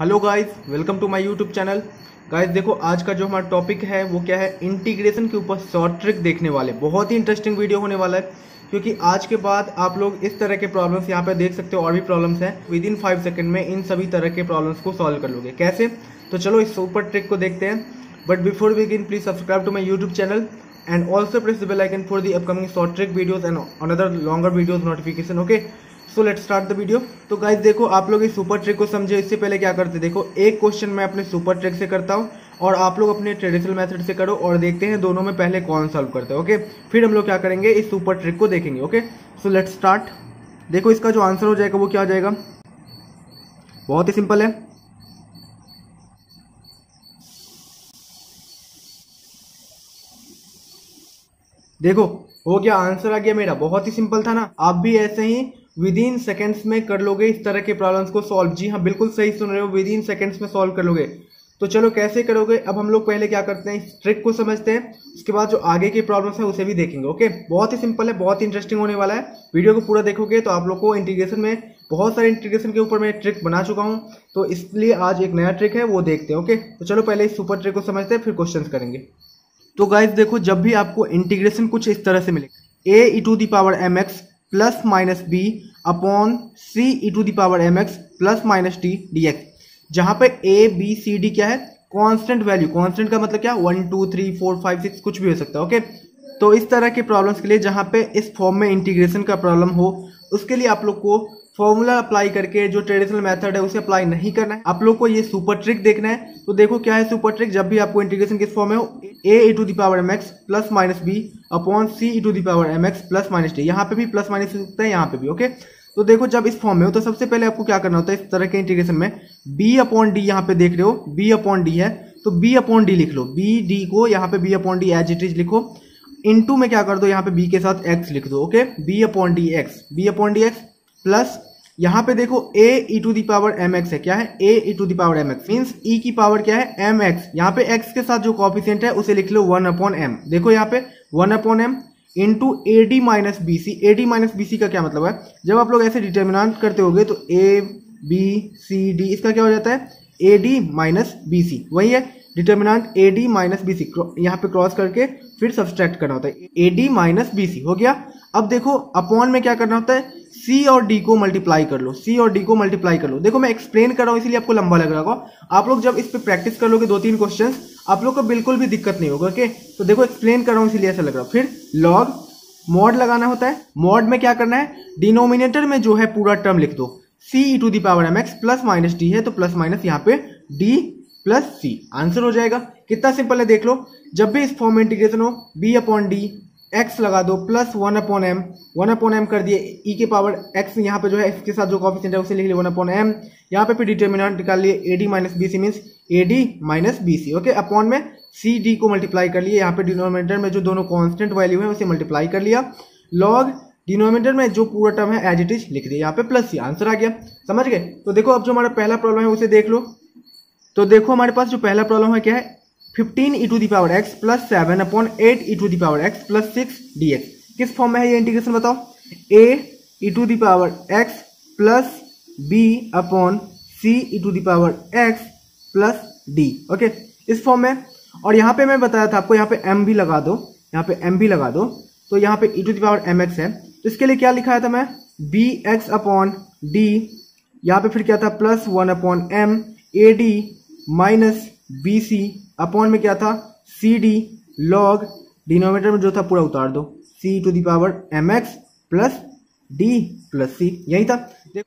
Hello guys welcome to my YouTube channel guys देखो, आज का जो हमारा टॉपिक है, वो क्या है? इंटीग्रेशन के ऊपर शॉर्ट ट्रिक देखने वाले। बहुत ही इंटरेस्टिंग वीडियो होने वाला है, क्योंकि आज के बाद आप लोग इस तरह के प्रॉब्लम्स यहाँ पे देख सकते हो, और भी प्रॉब्लम्स हैं। विद इन फाइव सेकेंड में इन सभी तरह के प्रॉब्लम्स को सॉल्व कर लोगे। कैसे? तो चलो, इस सुपर ट्रिक को देखते हैं। But before begin please subscribe to my YouTube channel and also press the bell icon for the upcoming short trick videos and another longer videos notification, okay? So let start the video तो guys देखो, आप लोग इस super trick को समझे। इससे पहले क्या करते देखो, एक क्वेश्चन मैं अपने सुपर ट्रिक से करता हूँ और आप लोग अपने ट्रेडिशनल मेथड से करो और देखते हैं दोनों में पहले कौन सॉल्व करते हैं ओके फिर हम लोग क्या करेंगे? इस सुपर ट्रिक को देखेंगे ओके सो लेट स्टार्ट देखो, इसका जो आंसर हो जाएगा, वो क्या हो जाएगा? बहुत ही सिंपल है। देखो, हो गया आंसर आ गया मेरा। बहुत ही सिंपल था ना। आप भी ऐसे ही विद इन सेकेंड्स में कर लोगे इस तरह के प्रॉब्लम्स को सॉल्व जी हाँ बिल्कुल सही सुन रहे हो। विद इन सेकेंड्स में सॉल्व कर लोगे। तो चलो, कैसे करोगे? अब हम लोग पहले क्या करते हैं? इस ट्रिक को समझते हैं। उसके बाद जो आगे के प्रॉब्लम्स है, उसे भी देखेंगे ओके बहुत ही सिंपल है, बहुत ही इंटरेस्टिंग होने वाला है। वीडियो को पूरा देखोगे तो आप लोग को इंटीग्रेशन में बहुत सारे इंटीग्रेशन के ऊपर मैं ट्रिक बना चुका हूँ। तो इसलिए आज एक नया ट्रिक है, वो देखते हैं ओके तो चलो, पहले इस सुपर ट्रिक को समझते हैं, फिर क्वेश्चन करेंगे। तो गाइज़ देखो, जब भी आपको इंटीग्रेशन कुछ इस तरह से मिलेगा। A to the power M X plus minus B upon C E to the power M X plus minus T D X जहाँ पर ए बी सी डी क्या है? कॉन्स्टेंट वैल्यू कॉन्स्टेंट का मतलब क्या? One two three four five six कुछ भी हो सकता है ओके तो इस तरह के प्रॉब्लम्स के लिए जहाँ पे इस फॉर्म में इंटीग्रेशन का प्रॉब्लम हो, उसके लिए आप लोग को फॉर्मूला अप्लाई करके जो ट्रेडिशनल मेथड है, उसे अप्लाई नहीं करना है। आप लोग को ये सुपर ट्रिक देखना है। तो देखो क्या है सुपर ट्रिक? जब भी आपको इंटीग्रेशन किस फॉर्म में हो? A to the power M X plus minus B upon C E to the power M X plus minus D यहाँ पे भी प्लस माइनस हो सकता है, यहाँ पे भी ओके तो देखो जब इस फॉर्म में हो तो सबसे पहले आपको क्या करना होता है? इस तरह के इंटीग्रेशन में बी अपॉन डी यहाँ पे देख रहे हो बी अपॉन डी है। तो बी अपॉन डी लिख लो। बी डी को यहाँ पे B upon D as it is लिखो। इनटू में क्या कर दो? यहाँ पे बी के साथ एक्स लिख दो okay B upon D X B upon D X plus यहाँ पे देखो a E to the power M X है। क्या है? A E to the power M X means e की पावर क्या है? एम एक्स यहाँ पे x के साथ जो कॉफिशियंट है, उसे लिख लो वन अपॉन एम देखो यहाँ पे one upon M into A D minus B C A D minus B C का क्या मतलब है? जब आप लोग ऐसे डिटर्मिनाट करते होगे तो ए बी सी डी इसका क्या हो जाता है? A D minus B C वही है determinant A D minus B C यहाँ पे क्रॉस करके फिर सब्सट्रैक्ट करना होता है। A D minus B C हो गया? अब देखो अपॉन में क्या करना होता है? सी और डी को मल्टीप्लाई कर लो सी और डी को मल्टीप्लाई कर लो। देखो, मैं एक्सप्लेन कर रहा हूँ, इसलिए आपको लंबा लग रहा होगा। आप लोग जब इस पर प्रैक्टिस कर लोगे दो तीन क्वेश्चन आप लोग को बिल्कुल भी दिक्कत नहीं होगा ओके तो देखो एक्सप्लेन कर रहा हूँ, इसीलिए ऐसा लग रहा है। फिर लॉग मॉड लगाना होता है। मॉड में क्या करना है? डिनोमिनेटर में जो है पूरा टर्म लिख दो। C E to the power M X plus minus D है तो प्लस माइनस यहाँ पे डी प्लस सी आंसर हो जाएगा। कितना सिंपल है, देख लो। जब भी इस फॉर्म में इंटीग्रेशन हो बी अपॉन डी एक्स लगा दो plus one upon M one upon M कर दिए ई के पावर एक्स यहाँ पे जो है एक्स के साथ जो कॉफिशिएंट है, उसे लिख लिया वन अपॉन एम यहाँ पे फिर डिटर्मिनेंट निकाल लिए A D minus B C means A D minus B C okay upon में सी डी को मल्टीप्लाई कर लिए, यहाँ पे डिनोमिनेटर में जो दोनों कॉन्स्टेंट वैल्यू है, उसे मल्टीप्लाई कर लिया। लॉग डिनोमिनेटर में जो पूरा टर्म है एज इट इज़ लिख दिया। यहाँ पे प्लस सी आंसर आ गया। समझ गए? तो देखो, अब जो हमारा पहला प्रॉब्लम है, उसे देख लो। तो देखो, हमारे पास जो पहला प्रॉब्लम है, क्या है? Fifteen E to the power X plus seven upon eight E to the power X plus six D X किस फॉर्म में है ये इंटीग्रेशन बताओ? A E to the power X plus B upon C E to the power X plus D okay इस form में। और यहाँ पे मैं बताया था आपको, यहाँ पे एम भी लगा दो, यहाँ पे एम भी लगा दो। तो यहाँ पे E to the power M X है। तो इसके लिए क्या लिखा था मैं? बी एक्स अपॉन डी यहाँ पे फिर क्या था? Plus one upon M A D minus B C upon में क्या था? सी डी लॉग डिनोमीटर में जो था, पूरा उतार दो। C to the power M X plus D plus C यही था।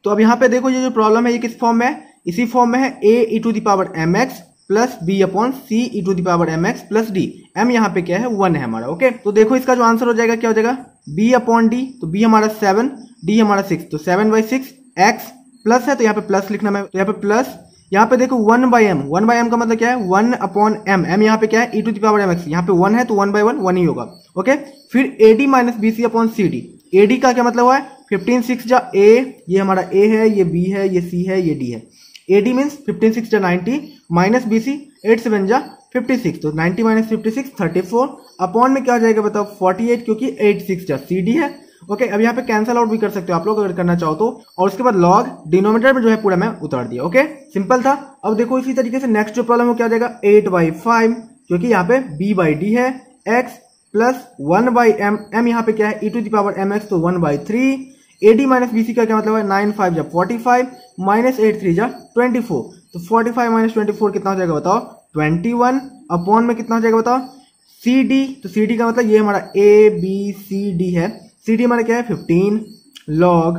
तो अब यहाँ पे देखो, ये जो प्रॉब्लम है, ये किस फॉर्म में है? इसी फॉर्म में है A E to the power M X plus B upon C E to the power M X plus D M यहाँ पे क्या है? वन है हमारा ओके तो देखो, इसका जो आंसर हो जाएगा, क्या हो जाएगा? बी अपॉन डी तो बी हमारा सेवन डी हमारा सिक्स तो seven by six X plus है तो यहाँ पे प्लस लिखना है। तो यहाँ पे प्लस यहाँ पे देखो one by M one by M का मतलब क्या है? वन अपॉन एम एम यहाँ पे क्या है? E to the power M X यहाँ पे वन है तो वन बाई वन वन ही होगा। ओके? फिर A D minus B C upon C D A D का क्या मतलब हुआ है? फिफ्टीन सिक्स जा ए ये हमारा ए है, ये बी है, ये सी है, ये डी है। A D means fifteen six जा ninety minus B C eight seven जा फिफ्टी सिक्स तो ninety minus fifty six thirty four upon में क्या हो जाएगा बताओ? फोर्टी एट क्योंकि एट सिक्स जा सी डी है। ओके अब यहाँ पे कैंसिल आउट भी कर सकते हो, आप लोग अगर करना चाहो तो। और उसके बाद लॉग डिनोमीटर में जो है पूरा मैं उतार दिया ओके सिंपल था। अब देखो इसी तरीके से नेक्स्ट जो प्रॉब्लम हो क्या जाएगा? एट बाई फाइव क्योंकि यहाँ पे बी बाई डी है X plus one by M M यहाँ पे क्या है? E to the power M X तो one by three A D minus B C का क्या मतलब है? नाइन फाइव जा forty five minus eight three जा ट्वेंटी फोर तो forty five minus twenty four कितना हो जाएगा बताओ? ट्वेंटी वन अपॉन में कितना हो जाएगा बताओ? सी डी तो सी डी का मतलब ये हमारा ए बी सी डी है। सी डी हमारा क्या है? फिफ्टीन लॉग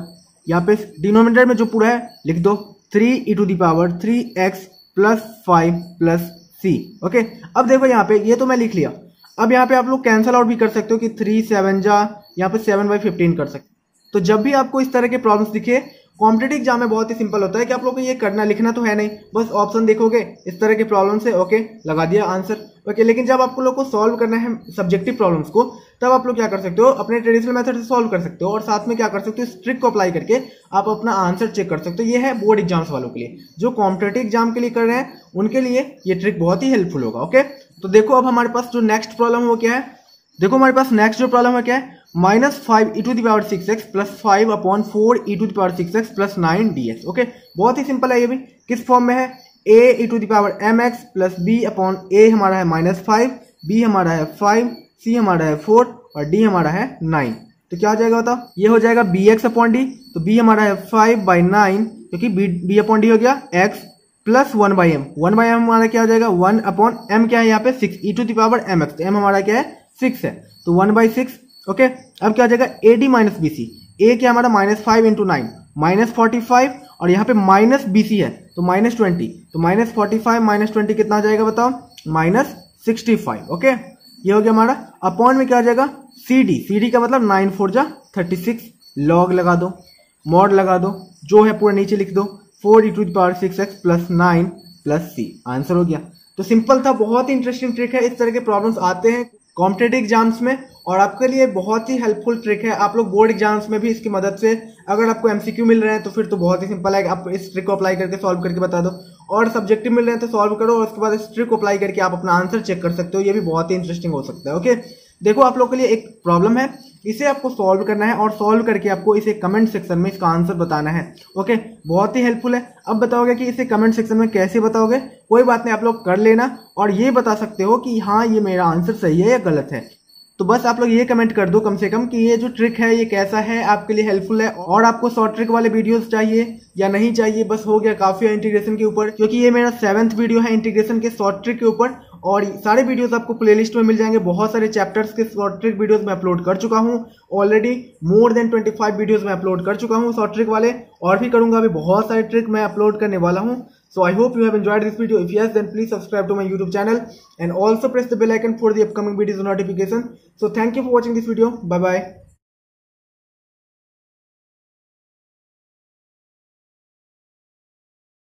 यहाँ पे डिनोमिनेटर में जो पूरा है, लिख दो three E to the power three X plus five plus C okay अब देखो यहाँ पे, ये तो मैं लिख लिया। अब यहाँ पे आप लोग कैंसिल आउट भी कर सकते हो कि थ्री सेवन जा, यहाँ पे सेवन बाई फिफ्टीन कर सकते तो जब भी आपको इस तरह के प्रॉब्लम्स दिखे कॉम्पिटेटिव एग्ज़ाम में बहुत ही सिंपल होता है कि आप लोग को ये करना, लिखना तो है नहीं। बस ऑप्शन देखोगे, इस तरह के प्रॉब्लम से ओके लगा दिया आंसर ओके लेकिन जब आपको लोग को सॉल्व करना है सब्जेक्टिव प्रॉब्लम्स को, तब आप लोग क्या कर सकते हो, अपने ट्रेडिशनल मेथड से सॉल्व कर सकते हो, और साथ में क्या कर सकते हो, इस ट्रिक को अप्लाई करके आप अपना आंसर चेक कर सकते हो। ये है बोर्ड एग्ज़ाम्स वालों के लिए। जो कॉम्पिटेटिव एग्ज़ाम के लिए कर रहे हैं, उनके लिए ये ट्रिक बहुत ही हेल्पफुल होगा ओके तो देखो अब हमारे पास जो नेक्स्ट प्रॉब्लम वो क्या है? देखो हमारे पास नेक्स्ट जो प्रॉब्लम है क्या है? Minus five E to the power six X plus five upon four E to the power six X plus nine D X okay बहुत ही सिंपल है ये भी। किस फॉर्म में है? A E to the power M X plus B upon A हमारा है माइनस फाइव बी हमारा है फाइव सी हमारा है फोर और डी हमारा है नाइन तो क्या हो जाएगा बताओ? ये हो जाएगा बी एक्स अपॉन डी तो बी हमारा है फाइव बाई नाइन क्योंकि बी बी अपॉन डी हो गया X plus one by M one by M हमारा क्या हो जाएगा? वन अपॉन एम क्या है यहाँ पे? Six E to the power M X तो एम हमारा क्या है? सिक्स है। तो वन बाई सिक्स ओके अब क्या हो जाएगा? A D minus B C A क्या हमारा? Minus five into nine minus forty five और यहाँ पे माइनस बी सी है. तो माइनस ट्वेंटी तो minus forty five minus twenty कितना आ जाएगा बताओ? माइनस सिक्सटी फाइव ओके ये हो गया हमारा. अपॉन में क्या आ जाएगा? सी डी सी डी का मतलब नाइन फोर जा थर्टी सिक्स लॉग लगा दो. मॉड लगा दो. जो है पूरा नीचे लिख दो. Four E to power six X plus nine plus C answer हो गया. तो सिंपल था. बहुत ही इंटरेस्टिंग ट्रिक है. इस तरह के प्रॉब्लम्स आते हैं. कॉम्पिटेटिव एग्ज़ाम्स में, और आपके लिए बहुत ही हेल्पफुल ट्रिक है। आप लोग बोर्ड एग्ज़ाम्स में भी इसकी मदद से, अगर आपको एमसीक्यू मिल रहे हैं तो फिर तो बहुत ही सिंपल है आप इस ट्रिक को अप्लाई करके सॉल्व करके बता दो। और सब्जेक्टिव मिल रहे हैं तो सॉल्व करो, और उसके बाद इस ट्रिक को अप्लाई करके आप अपना आंसर चेक कर सकते हो। ये भी बहुत ही इंटरेस्टिंग हो सकता है ओके देखो, आप लोग के लिए एक प्रॉब्लम है। इसे आपको सॉल्व करना है और सॉल्व करके आपको इसे कमेंट सेक्शन में इसका आंसर बताना है। ओके बहुत ही हेल्पफुल है। अब बताओगे कि इसे कमेंट सेक्शन में कैसे बताओगे? कोई बात नहीं, आप लोग कर लेना और ये बता सकते हो कि हाँ ये मेरा आंसर सही है या गलत है। तो बस आप लोग ये कमेंट कर दो कम से कम कि ये जो ट्रिक है, ये कैसा है, आपके लिए हेल्पफुल है और आपको शॉर्ट ट्रिक वाले वीडियोस चाहिए या नहीं चाहिए, बस हो गया काफ़ी है इंटीग्रेशन के ऊपर, क्योंकि ये मेरा सेवंथ वीडियो है इंटीग्रेशन के शॉर्ट ट्रिक के ऊपर। और सारे वीडियोस आपको प्लेलिस्ट में मिल जाएँगे। बहुत सारे चैप्टर्स के शॉर्ट ट्रिक वीडियोस में अपलोड कर चुका हूँ। Already more than 25 five videos मैं अपलोड कर चुका हूँ शॉर्ट ट्रिक वाले। और भी करूँगा, अभी बहुत सारे ट्रिक मैं अपलोड करने वाला हूँ। So I hope you have enjoyed this video if yes then please subscribe to my YouTube channel and also press the bell icon for the upcoming video notification so thank you for watching this video bye bye